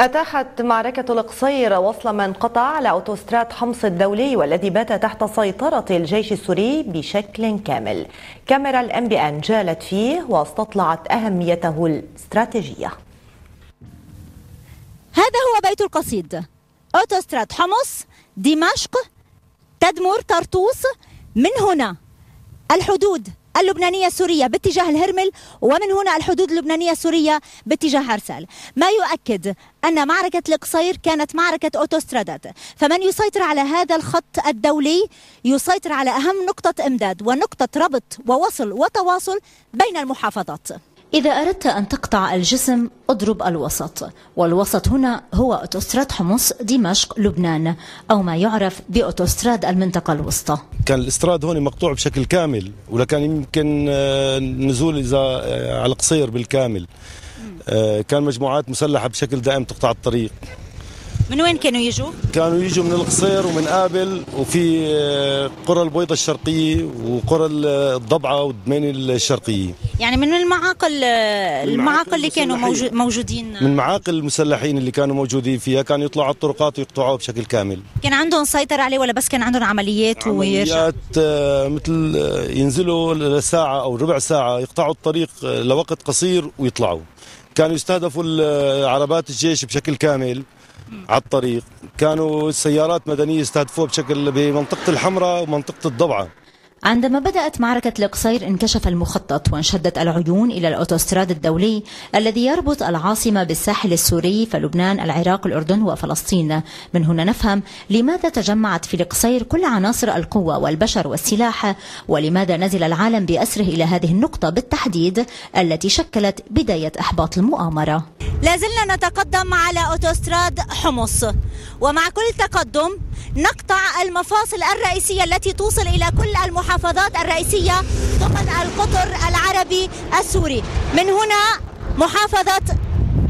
أتاحت معركة القصير وصل من قطع على أوتوستراد حمص الدولي والذي بات تحت سيطرة الجيش السوري بشكل كامل. كاميرا الام بي ان جالت فيه واستطلعت أهميته الاستراتيجية. هذا هو بيت القصيد. أوتوستراد حمص دمشق تدمر طرطوس. من هنا الحدود اللبنانية السورية باتجاه الهرمل ومن هنا الحدود اللبنانية السورية باتجاه عرسال ما يؤكد أن معركة القصير كانت معركة أوتوسترادات. فمن يسيطر على هذا الخط الدولي يسيطر على أهم نقطة إمداد ونقطة ربط ووصل وتواصل بين المحافظات. إذا أردت أن تقطع الجسم اضرب الوسط. والوسط هنا هو أوتوستراد حمص دمشق لبنان أو ما يعرف بأوتوستراد المنطقة الوسطى. كان الاستراد هون مقطوع بشكل كامل ولكان يمكن آه، نزول إذا آه، على قصير بالكامل. آه، كان مجموعات مسلحة بشكل دائم تقطع الطريق. من وين كانوا يجوا؟ كانوا يجوا من القصير ومن قابل وفي آه، قرى البيضة الشرقية وقرى الضبعة والدمين الشرقية. يعني من المعاقل المعاقل اللي كانوا موجودين؟ من معاقل المسلحين اللي كانوا موجودين فيها كانوا يطلعوا على الطرقات ويقطعوها بشكل كامل. كان عندهم سيطرة عليه ولا بس كان عندهم عمليات ويرجع؟ عمليات آه، مثل آه، ينزلوا لساعة أو ربع ساعة يقطعوا الطريق لوقت قصير ويطلعوا. كانوا يستهدفوا عربات الجيش بشكل كامل. على الطريق. كانوا السيارات مدنية استهدفوها بشكل بمنطقة الحمراء ومنطقة الضبعة. عندما بدأت معركة القصير انكشف المخطط وانشدت العيون إلى الأوتوستراد الدولي الذي يربط العاصمة بالساحل السوري فلبنان العراق الأردن وفلسطين. من هنا نفهم لماذا تجمعت في القصير كل عناصر القوة والبشر والسلاح ولماذا نزل العالم بأسره إلى هذه النقطة بالتحديد التي شكلت بداية إحباط المؤامرة. لازلنا نتقدم على أوتوستراد حمص. ومع كل تقدم نقطع المفاصل الرئيسية التي توصل إلى كل المحافظات الرئيسية ضمن القطر العربي السوري. من هنا محافظة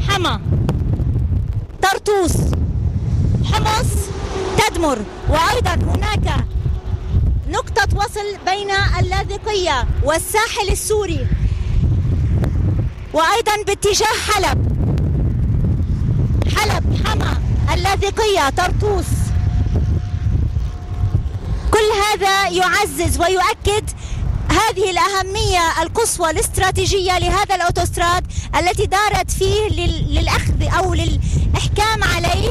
حما. طرطوس. حمص تدمر. وأيضا هناك نقطة وصل بين اللاذقية والساحل السوري. وأيضا باتجاه حلب. حلب حما اللاذقية طرطوس. كل هذا يعزز ويؤكد هذه الأهمية القصوى الاستراتيجية لهذا الأوتوستراد التي دارت فيه للأخذ أو للإحكام عليه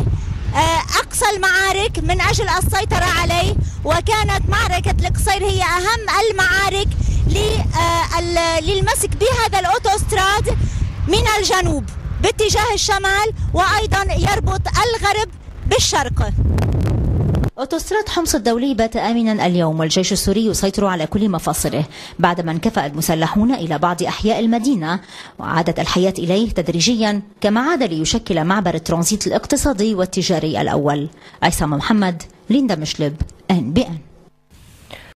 آه، أقصى المعارك من أجل السيطرة عليه وكانت معركة القصير هي أهم المعارك آه، للمسك بهذا الأوتوستراد من الجنوب باتجاه الشمال وأيضا يربط الغرب بالشرق. أوتوستراد حمص الدولي بات آمنا اليوم والجيش السوري يسيطر على كل مفاصله بعدما انكفأ المسلحون إلى بعض أحياء المدينة وعادت الحياة إليه تدريجيا كما عاد ليشكل معبر الترانزيت الاقتصادي والتجاري الأول. عصام محمد ليندا مشلب أن بأن